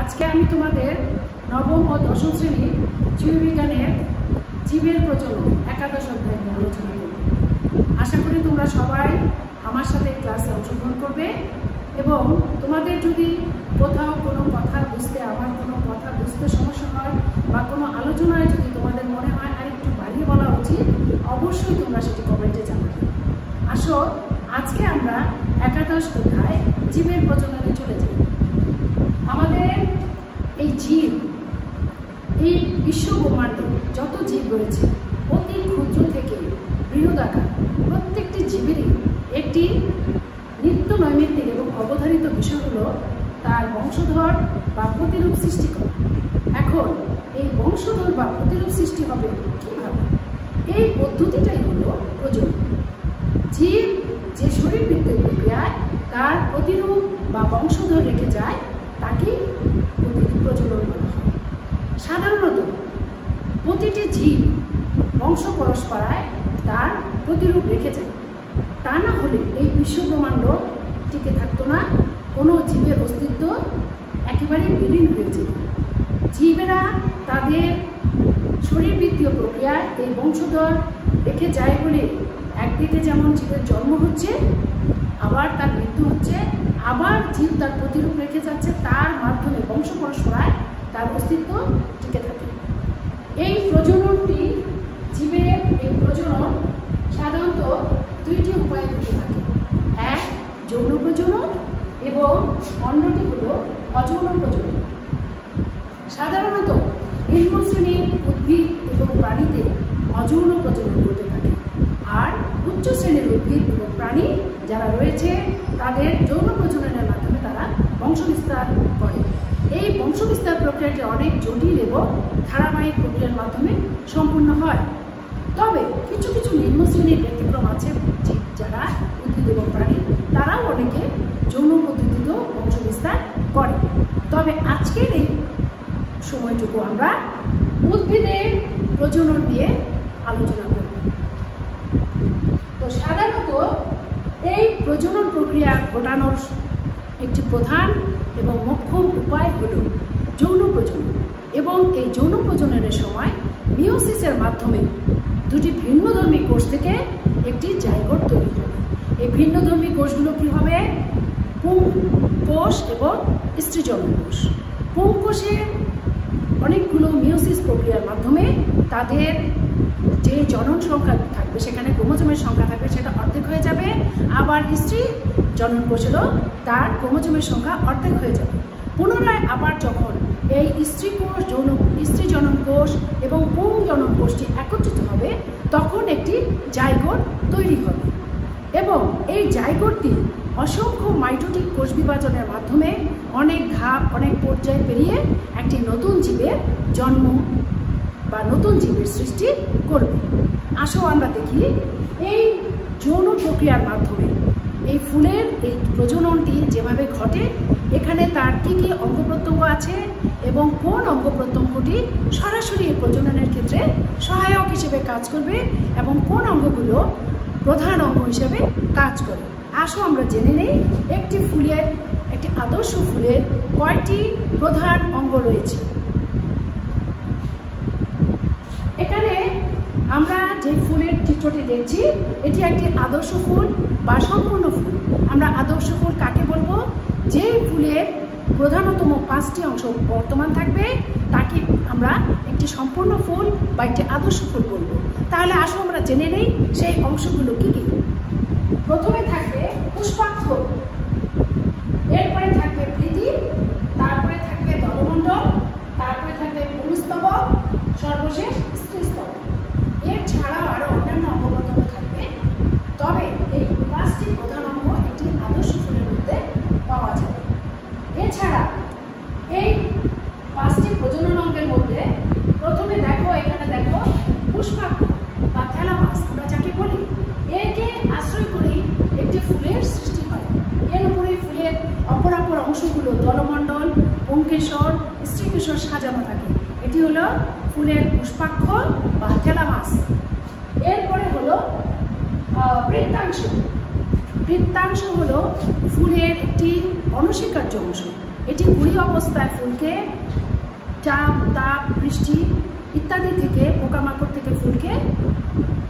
আজকে আমি তোমাদের নবম ও দশম শ্রেণির জীববিজ্ঞানের জীবের প্রচলন একাদশ অধ্যায় নিয়ে আশা করি তোমরা সবাই আমার সাথে ক্লাসে অংশগ্রহণ করবে এবং তোমাদের যদি কোথাও কোনো কথা বুঝতে, আমার কোনো কথা বুঝতে সমস্যা হয় বা কোনো আলোচনায় যদি তোমাদের মনে হয় আর একটু বাড়িয়ে বলা উচিত, অবশ্যই তোমরা সেটি কমেন্টে জানাবে। আসো, আজকে আমরা একাদশ অধ্যায়, জীবের প্রচলনে চলে যাই আমাদের এই জীব, এই বিশ্ব ব্রহ্মাণ্ডে যত জীব রয়েছে, অতি ক্ষুদ্র থেকে বৃহদাকার প্রত্যেকটি জীবেরই একটি নিত্য নৈমিত্তিক এবং অবধারিত বিষয় হলো তার বংশধর বা প্রতিরূপ সৃষ্টি করা। এখন এই বংশধর বা প্রতিরূপ সৃষ্টি হবে কীভাবে? এই পদ্ধতিটাই হলো প্রজনন। জীব তার প্রতিরূপ বা বংশধর রেখে যায় তাকেই প্রজনন বলা হয়। সাধারণত প্রতিটি জীব বংশ পরস্পরায় তার প্রতিরূপ রেখে যায়। তা না হলে এই বিশ্ব ব্রহ্মাণ্ড টিকে থাকতো না, কোনো জীবের অস্তিত্ব একেবারেই বিলীন হয়ে যেত। জীবেরা তাদের শরীরবৃত্তীয় প্রক্রিয়ায় এই বংশধর রেখে যায় বলে একদিকে যেমন জীবের জন্ম হচ্ছে আবার তার মৃত্যু হচ্ছে, আবার জীব তার প্রতিরূপ রেখে যাচ্ছে, তার মাধ্যমে বংশ পরস্পরায় তার অস্তিত্ব টিকে থাকে। এই প্রজননটি জীবের এই প্রজনন সাধারণত দুইটি উপায়ে ঘটে থাকে। এক, যৌন প্রজনন এবং অন্যটি হল অযৌন প্রজনন। সাধারণত নিম্ন শ্রেণির উদ্ভিদ এবং প্রাণীতে অযৌন প্রজনন ঘটে থাকে আর উচ্চ শ্রেণির উদ্ভিদ এবং প্রাণী যারা রয়েছে, তাদের যৌন প্রজননের মাধ্যমে তারা বংশবিস্তার করে। এই বংশবিস্তার প্রক্রিয়াটি অনেক জটিল এবং ধারাবাহিক প্রক্রিয়ার মাধ্যমে সম্পূর্ণ হয়। তবে কিছু কিছু নিম্ন শ্রেণির ব্যতিক্রম আছে যারা উদ্ভিদ এবং প্রাণী, তারাও অনেকে যৌন পদ্ধতিতেও বংশবিস্তার করে। তবে আজকের এই সময়টুকু আমরা উদ্ভিদের প্রজনন নিয়ে আলোচনা করব। তো সাধারণত এই প্রজনন প্রক্রিয়া ঘটানোর একটি প্রধান এবং মোক্ষম উপায় হল যৌন প্রজনন। এবং এই যৌন প্রজননের সময় মিওসিসের মাধ্যমে দুটি ভিন্নধর্মী কোষ থেকে একটি জায়গট তৈরি হবে এই ভিন্নধর্মী কোষগুলো কী হবে? পুং কোষ এবং স্ত্রীজনন কোষ। পুং কোষের অনেকগুলো মিওসিস প্রক্রিয়ার মাধ্যমে তাদের যে জনন সংখ্যা থাকবে, সেখানে ক্রোমোজোমের সংখ্যা থাকবে, সেটা অর্ধেক হয়ে যাবে। আবার স্ত্রী জনন কোষেরও তার ক্রোমোজোমের সংখ্যা অর্ধেক হয়ে যাবে। পুনরায় আবার যখন এই স্ত্রী কোষ, যৌন, স্ত্রী জনন কোষ এবং পুং জনন কোষটি একত্রিত হবে, তখন একটি জায়গোট তৈরি হবে। এবং এই জায়গোটটি অসংখ্য মাইটোটিক কোষ বিভাজনের মাধ্যমে অনেক ধাপ অনেক পর্যায়ে পেরিয়ে একটি নতুন জীবের জন্ম বা নতুন জীবের সৃষ্টি করবে। আসো আমরা দেখি এই যৌন প্রক্রিয়ার মাধ্যমে এই ফুলের এই প্রজননটি যেভাবে ঘটে, এখানে তার কী কী অঙ্গ প্রত্যঙ্গ আছে এবং কোন অঙ্গ প্রত্যঙ্গটি সরাসরি এই প্রজননের ক্ষেত্রে সহায়ক হিসেবে কাজ করবে এবং কোন অঙ্গগুলো প্রধান অঙ্গ হিসেবে কাজ করে। আসো আমরা জেনে নেই, একটি ফুলের, একটি আদর্শ ফুলের কয়টি প্রধান অঙ্গ রয়েছে। এখানে আমরা যে ফুলের চিত্রটি দেখছি, এটি একটি আদর্শ ফুল বা সম্পূর্ণ ফুল। আমরা আদর্শ ফুল কাকে বলব? যে ফুলের প্রধানতম পাঁচটি অংশ বর্তমান থাকবে, তাকে আমরা একটি সম্পূর্ণ ফুল বা একটি আদর্শ ফুল বলব। তাহলে আসো আমরা জেনে নেই সেই অংশগুলো কি কি। প্রথমে থাকবে পুষ্পাক্ষ এরপরে থাকবে প্রীতি, তারপরে থাকবে দলমণ্ডল, তারপরে থাকবে পুরুস্তবক সর্বশেষ ছাড়াও আরও অন্যান্য অঙ্গ থাকবে। তবে এই পাঁচটি প্রধান অঙ্গ একটি আদর্শ ফুলের মধ্যে পাওয়া যাবে এছাড়া এই পাঁচটি প্রজনন অঙ্গের মধ্যে প্রথমে দেখো, এখানে দেখো পুষ্পাক্ষ বা থ্যালামাস আমরা যাকে বলি, একে আশ্রয় করেই একটি ফুলের সৃষ্টি হয়। এর উপরে ফুলের অপর অপর অংশগুলো দলমণ্ডল অঙ্কেশ্বর স্ত্রীকেশ্বর সাজানো থাকে। এটি হলো ফুলের পুষ্পাক্ষ বা থ্যালামাস বৃত্তাংশ। বৃত্তাংশ হলো ফুলের একটি অনস্বীকার্য অংশ। এটি কুড়ি অবস্থায় ফুলকে চাপ, তাপ, বৃষ্টি ইত্যাদি থেকে, পোকামাকড় থেকে ফুলকে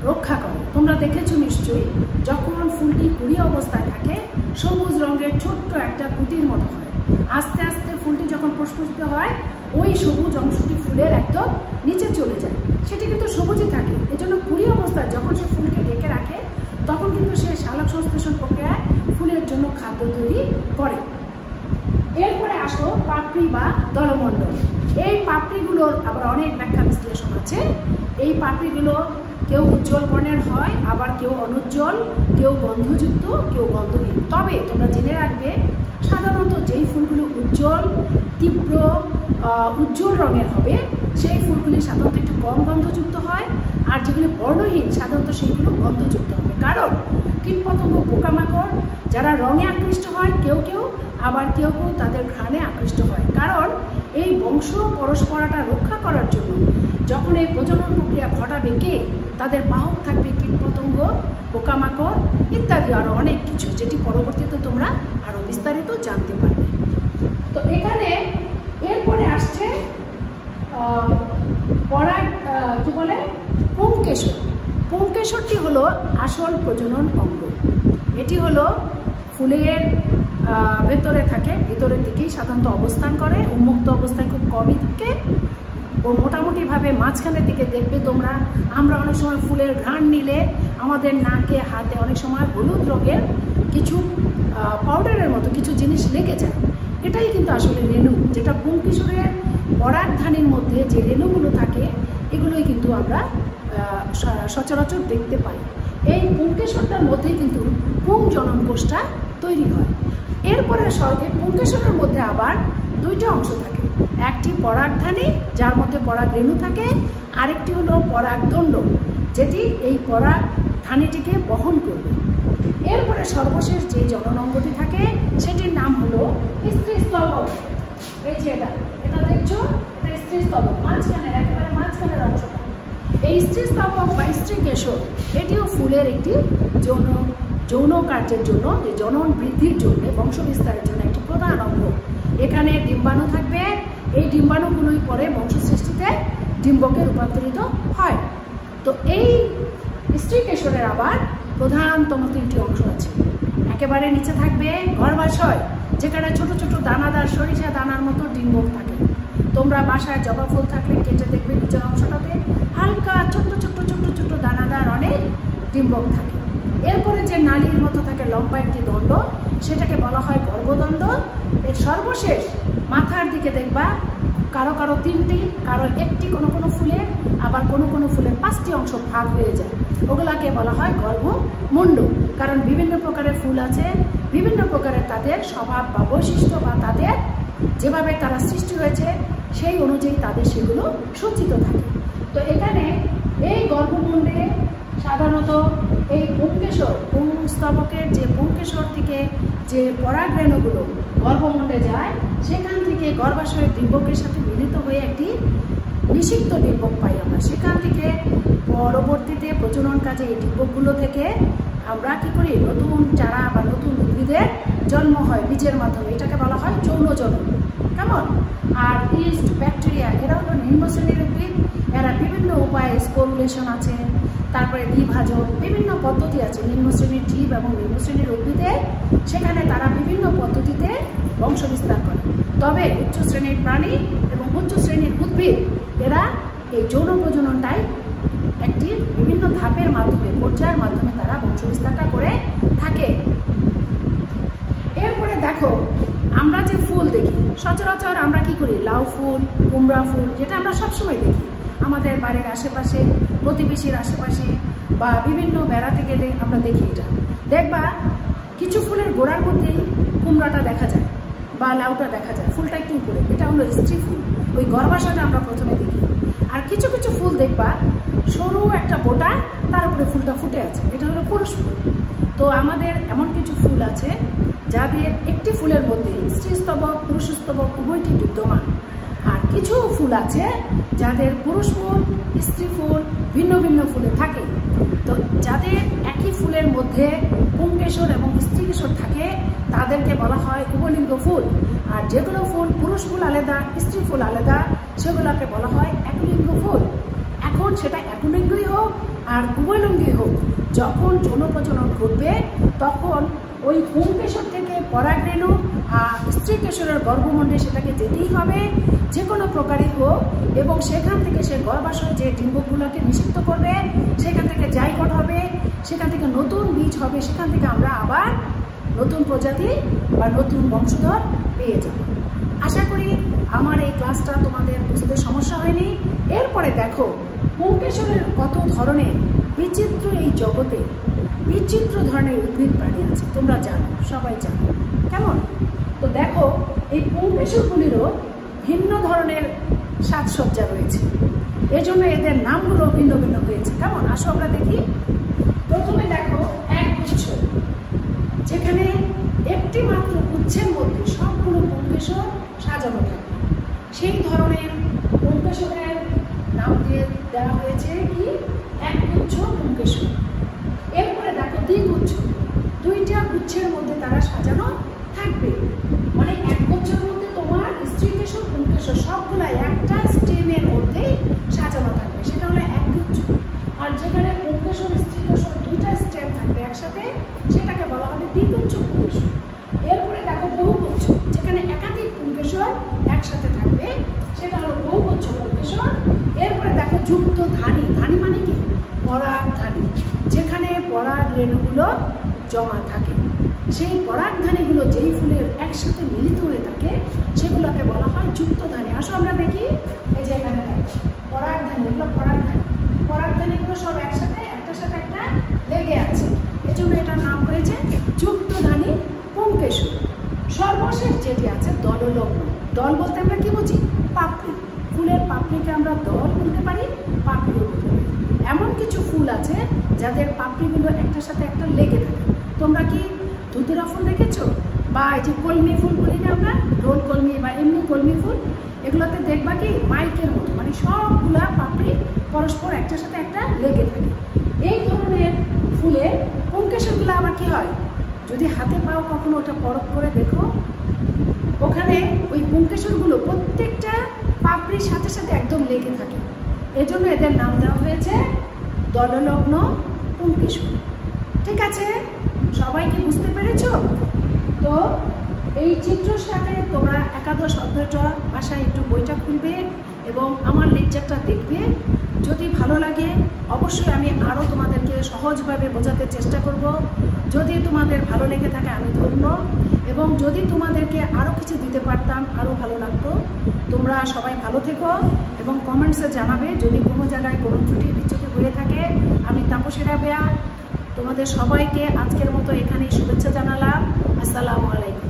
রক্ষা করে। তোমরা দেখেছ নিশ্চয়ই, যখন ফুলটি কুড়ি অবস্থায় থাকে, সবুজ রঙের ছোট্ট একটা কুটির মতো হয়। আস্তে আস্তে ফুলটি যখন প্রস্ফুটিত হয়, ওই সবুজ অংশটি ফুলের একদম নিচে চলে যায়। সেটি কিন্তু সবুজই থাকে। এজন্য কুড়ি অবস্থায় যখন সে ফুলকে ডেকে রাখে তখন কিন্তু সে সালোক সংশ্লেষণ প্রক্রিয়ায় ফুলের জন্য খাদ্য তৈরি করে। এরপরে আসো পাপড়ি বা দলমণ্ডল। এই পাপড়িগুলোর আবার অনেক ব্যাখ্যা বিশ্লেষণ আছে। এই পাপড়িগুলো কেউ উজ্জ্বল বর্ণের হয়, আবার কেউ অনুজ্জ্বল, কেউ গন্ধযুক্ত, কেউ গন্ধহীন। তবে তোমরা জেনে রাখবে, সাধারণত যেই ফুলগুলো উজ্জ্বল, তীব্র উজ্জ্বল রঙের হবে, সেই ফুলগুলি সাধারণত একটু কম গন্ধযুক্ত হয় আর যেগুলি বর্ণহীন, সাধারণত সেইগুলো গন্ধযুক্ত হবে। কারণ কীটপতঙ্গ পোকামাকড় যারা রঙে আকৃষ্ট হয়, কেউ কেউ, আবার কেউ কেউ তাদের ঘ্রাণে আকৃষ্ট হয়। কারণ এই বংশ পরস্পরাটা রক্ষা করার জন্য যখন এই প্রজনন প্রক্রিয়া ঘটাবে কে? তাদের বাহক থাকবে কীটপতঙ্গ, পোকামাকড় ইত্যাদি আরও অনেক কিছু, যেটি পরবর্তীতে তোমরা আরও বিস্তারিত জানতে পারবে। তো এখানে এরপরে আসছে পরাগ কি বলে? পুংকেশর পুংকেশরটি হলো আসল প্রজনন অঙ্গ। এটি হলো ফুলের ভেতরে থাকে ভেতরের দিকেই সাধারণত অবস্থান করে, উন্মুক্ত অবস্থায় খুব কমই থাকে। ও মোটামুটিভাবে মাঝখানের দিকে দেখবে তোমরা, আমরা অনেক সময় ফুলের ঘ্রাণ নিলে আমাদের নাকে, হাতে অনেক সময় হলুদ রঙের কিছু পাউডারের মতো কিছু জিনিস লেগে যায়। এটাই কিন্তু আসলে রেণু, যেটা পুংকিশোরের পরাগধানের মধ্যে যে রেণুগুলো থাকে, এগুলোই কিন্তু আমরা সচরাচর দেখতে পাই এই পুঙ্কেশ্বরটার মধ্যেই কিন্তু পুং জনন কোষটা তৈরি হয়। এরপরে পুঙ্কেশ্বরের মধ্যে আবার দুইটা অংশ থাকে। একটি পরাগধানী, যার মধ্যে পরাগ রেণু থাকে, আরেকটি হলো পরাগদণ্ড, যেটি এই পরাগ ধানীটিকে বহন করবে। এরপরে সর্বশেষ যে জননঙ্গটি থাকে, সেটির নাম হলো স্ত্রী স্তবক এই যে এটা এটা দেখছ? এটা স্ত্রী স্তবক মাঝখানের, একেবারে মাঝখানের অংশটা। এই স্ত্রী স্তবক বা স্ত্রী কেশর এটিও ফুলের একটি যৌন যৌন কার্যের জন্য যে জনন বৃদ্ধির জন্য বংশবিস্তারের জন্য একটি প্রধান অঙ্গ এখানে ডিম্বাণু থাকবে। এই ডিম্বাণুগুলোই পরে বংশ সৃষ্টিতে ডিম্বকে রূপান্তরিত হয়। তো এই স্ত্রী কেশরের আবার প্রধানতম তিনটি অংশ আছে। একেবারে নিচে থাকবে গর্ভাশয় যেখানে ছোট ছোট দানাদার, সরিষা দানার মতো ডিম্বক থাকে। তোমরা বাসায় জবা ফুল থাকলে কেটে দেখবে নিচের অংশটাতে। হালকা ছোট্ট ছোট্ট ছোট্ট ছোট্ট দানাদার অনেক ডিম্বক থাকে। এরপরে যে নালীর মতো থাকে লম্বা একটি দণ্ড, সেটাকে বলা হয় গর্ভদণ্ড। এর সর্বশেষ মাথার দিকে দেখবা, কারও কারও তিনটি, কারও একটি কোনো কোনো ফুলের আবার কোনো কোনো ফুলের পাঁচটি অংশ ভাগ হয়ে যায়। ওগুলাকে বলা হয় গর্ভমুণ্ড, কারণ বিভিন্ন প্রকারের ফুল আছে, বিভিন্ন প্রকারের তাদের স্বভাব বা বৈশিষ্ট্য বা তাদের যেভাবে তারা সৃষ্টি হয়েছে, সেই অনুযায়ী তাদের সেগুলো সজ্জিত থাকে। তো এখানে এই গর্ভমুণ্ডে সাধারণত এই পুঙ্কেশ্বর পুংস্তবকের যে পুঙ্কেশ্বর থেকে যে পরাগরেণুগুলো গর্ভমুণ্ডে যায়, সেখান থেকে গর্ভাশয়ের ডিম্বকের সাথে মিলিত হয়ে একটি নিষিক্ত ডিম্বক পাই আমরা। সেখান থেকে পরবর্তীতে প্রজনন কাজে এই ডিম্বকগুলো থেকে আমরা কী করি? নতুন চারা বা নতুন উদ্ভিদের জন্ম হয় বীজের মাধ্যমে। এটাকে বলা হয় যৌন জন্ম কেমন? আর ইস্ট ব্যাকটেরিয়া, এরা হলো নিম্ন শ্রেণির উদ্ভিদ। এরা বিভিন্ন উপায়ে স্পোরুলেশন আছে, তারপরে বিভাজন, বিভিন্ন পদ্ধতি আছে। নিম্ন শ্রেণির জীব এবং নিম্ন শ্রেণির উদ্ভিদে, সেখানে তারা বিভিন্ন পদ্ধতিতে বংশ বিস্তার করে। তবে উচ্চ শ্রেণির প্রাণী এবং উচ্চ শ্রেণির উদ্ভিদ, এরা এই যৌন প্রজননটাই একটি বিভিন্ন ধাপের মাধ্যমে, পর্যায়ের মাধ্যমে তারা বংশ বিস্তারটা করে থাকে। এরপরে দেখো, আমরা যে ফুল দেখি, সচরাচর আমরা কি করি? লাউ ফুল, কুমড়া ফুল, যেটা আমরা সবসময় দেখি। আমাদের বাড়ির আশেপাশে, প্রতিবেশীর আশেপাশে বা বিভিন্ন বেড়াতে গেলে আমরা দেখি এটা। দেখবা কিছু ফুলের গোড়ার মধ্যেই কুমড়াটা দেখা যায় বা লাউটা দেখা যায়, ফুলটা একটু উপরে। এটা হলো স্ত্রী ফুল। ওই গর্ভাশয়টা আমরা প্রথমে দেখি। আর কিছু কিছু ফুল দেখবা, সরু একটা বোটা, তার উপরে ফুলটা ফুটে আছে। এটা হলো পুরুষ ফুল। তো আমাদের এমন কিছু ফুল আছে যাদের একটি ফুলের মধ্যে পুরুষ স্তবক উভয়টি বিদ্যমান। আর কিছু ফুল আছে যাদের পুরুষ ফুল, স্ত্রী ফুল, ভিন্ন ভিন্ন ফুলে থাকে। তো যাদের একই ফুলের মধ্যে পুংকেশর এবং স্ত্রীকেশর থাকে, তাদেরকে বলা হয় উভলিঙ্গ ফুল। আর যেগুলো ফুল পুরুষ ফুল আলাদা, স্ত্রী ফুল আলাদা, সেগুলোকে বলা হয় একলিঙ্গ ফুল। এখন সেটা একলিঙ্গই হোক আর উভয়লিঙ্গই হোক, যখন যৌন প্রজনন ঘটবে, তখন ওই পুংকেশর থেকে পরাগরেণু আর স্ত্রী কেশরের গর্ভমণ্ডে সেটাকে যেতেই হবে, যে কোনো প্রকারই হোক, এবং সেখান থেকে সে গর্ভাশয় যে ডিম্বগুলোকে নিষিদ্ধ করবে, সেখান থেকে জাইকট হবে, সেখান থেকে নতুন বীজ হবে, সেখান থেকে আমরা আবার নতুন প্রজাতি বা নতুন বংশধর পেয়ে যাব। আশা করি আমার এই ক্লাসটা তোমাদের বুঝতে সমস্যা হয়নি। এরপরে দেখো পুংকেশরের কত ধরনের বিচিত্র এই জগতে বিচিত্র ধরনের উদ্ভিদ প্রাণী আছে, তোমরা জানো, সবাই জানো। কেমন? তো দেখো, এই পুংকেশরগুলিরও ভিন্ন ধরনের সাজসজ্জা রয়েছে। এজন্য এদের নামগুলো ভিন্ন ভিন্ন হয়েছে। কেমন? আসো আমরা দেখি। প্রথমে দেখো, এক গুচ্ছ যেখানে একটি মাত্র গুচ্ছের মধ্যে সবগুলো পুংকেশর সাজানো থাকে। সেই ধরনের পুংকেশরের নাম দিয়ে দেওয়া হয়েছে কি? এক গুচ্ছ পুংকেশর এরপরে দেখো দ্বিগুচ্ছ দুইটা গুচ্ছের মধ্যে তারা সাজানো থাকবে। মানে এক গুচ্ছের মধ্যে তোমার স্ত্রী কেশর পুংকেশর সবগুলো একটা স্টেমের মধ্যেই সাজানো থাকবে। সেটা হলো এক গুচ্ছ। আর যেখানে পুংকেশর স্ত্রী কেশর দুইটা স্টেম থাকবে একসাথে, সেটাকে বলা হবে দ্বিগুচ্ছ পুংকেশর এরপরে দেখো বহুগুচ্ছ। যেখানে একাধিক পুংকেশর একসাথে থাকবে, সেটা হলো বহুগুচ্ছ পুংকেশর এরপরে দেখো যুক্ত ধানি। ধানি মানে কি? পরাগ ধানি। যেখানে পরাগ রেণুগুলো জমা থাকে। সেই পরাগ ধানিগুলো যেই ফুলের একসাথে মিলিত হয়ে থাকে, সেগুলোকে বলা হয় যুক্ত ধানি আসো আমরা দেখি। এই যে এখানে পরাগ ধানি এগুলো পরাগ ধানি পরাগ ধানিগুলো সব একসাথে, একটার সাথে একটা লেগে আছে। এজন্য এটার নাম হয়েছে যুক্ত ধানি পুংকেশর। সর্বশেষ যেটি আছে দললগ্ন। দল বলতে আমরা কি বুঝি? পাপড়ি। ফুলের পাপড়িকে আমরা দল বলতে পারি, পাপড়িও বলতে পারি। এমন কিছু ফুল আছে যাদের পাপড়িগুলো একটার সাথে একটা লেগে থাকে। তোমরা কি ধুতুরা ফুল দেখেছ? বা এই যে কলমি ফুল বলি না আমরা, রোল কলমি বা এমনি কলমি ফুল, এগুলোতে দেখবা কি মাইকের মতো মানে সবগুলা পাপড়ি পরস্পর একটার সাথে একটা লেগে থাকে। এই ধরনের ফুলে পুংকেশরগুলো আবার কি হয়? যদি হাতে পাও কখনো ওটা পরখ করে দেখো। ওখানে ওই পুংকেশরগুলো প্রত্যেকটা পাপড়ির সাথে সাথে একদম লেগে থাকে। এজন্য এদের নাম দেওয়া হয়েছে দললগ্ন পুংকেশর ঠিক আছে? সবাই কি বুঝতে পেরেছ? তো এই চিত্রের সাথে তোমরা একাদশ অধ্যায়টা ভাষায় একটু বইটা খুলবে এবং আমার লেকচারটা দেখবে। যদি ভালো লাগে, অবশ্যই আমি আরও তোমাদেরকে সহজভাবে বোঝাতে চেষ্টা করব। যদি তোমাদের ভালো লেগে থাকে, আমি ধন্য। এবং যদি তোমাদেরকে আরও কিছু দিতে পারতাম, আরও ভালো লাগতো, তোমরা সবাই ভালো থেকো এবং কমেন্টসে জানাবে। যদি কোনো জায়গায় কোনো ত্রুটি, বিচ্যুতি হয়ে থাকে, আমি তাপসীরা বেয়া তোমাদের সবাইকে আজকের মতো এখানেই শুভেচ্ছা জানালাম। আসসালামু আলাইকুম।